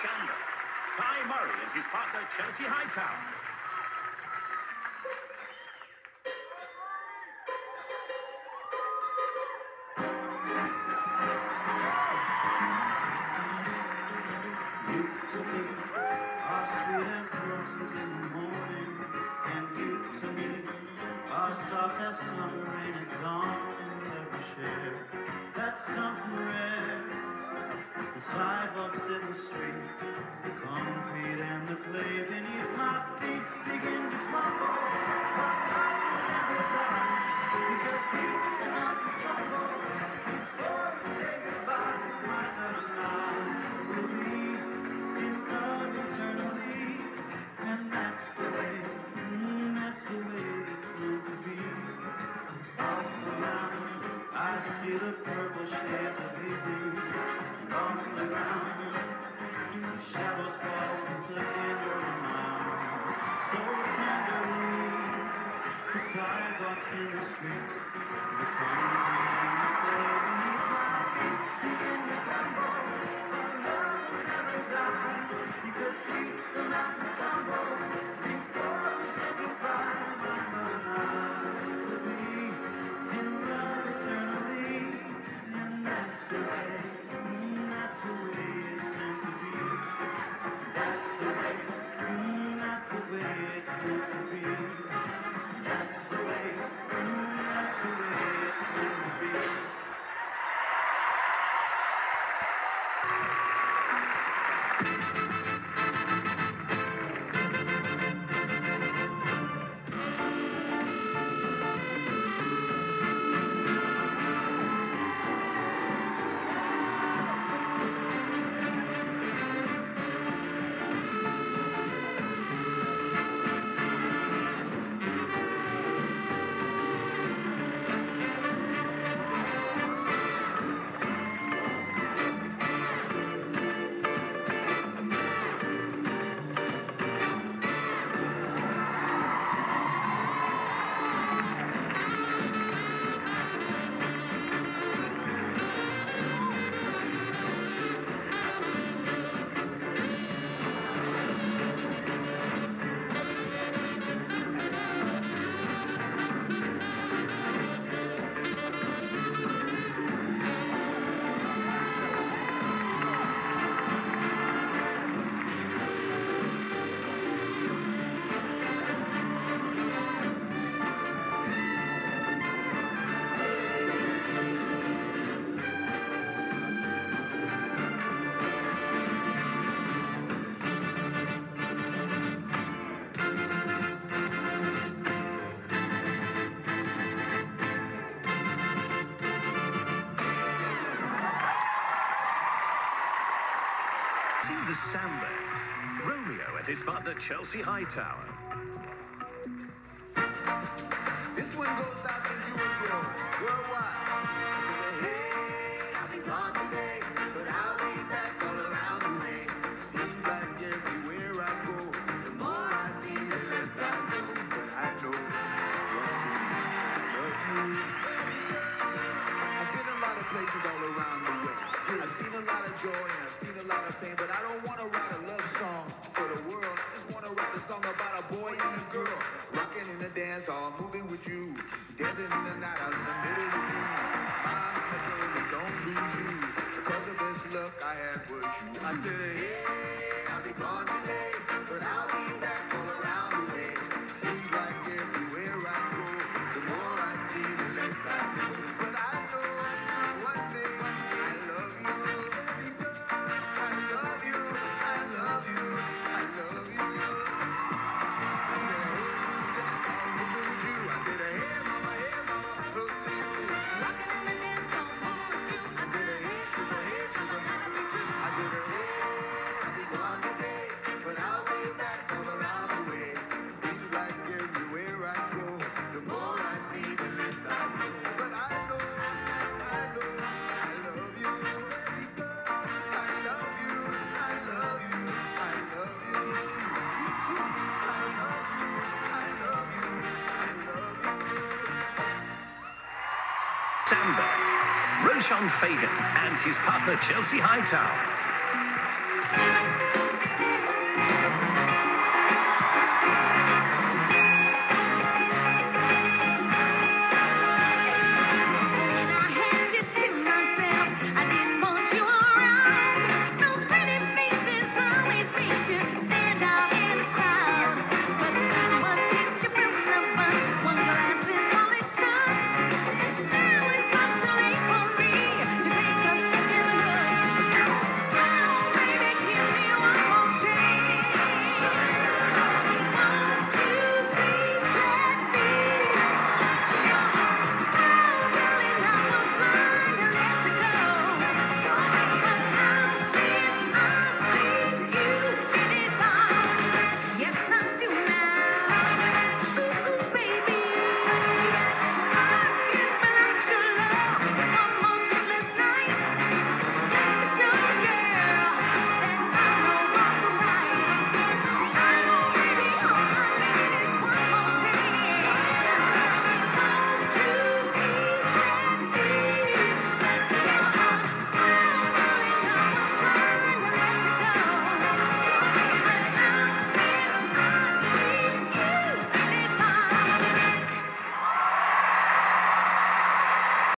Alexander. Ty Murray and his partner Chelsie Hightower. summer rain dawn in. That's something sidewalks in the street, the concrete and the clay beneath my feet begin to crumble. In the streets, the cars See the sand. Romeo and his partner Chelsie Hightower. This one goes Money. September. Roshon Fegan and his partner Chelsie Hightower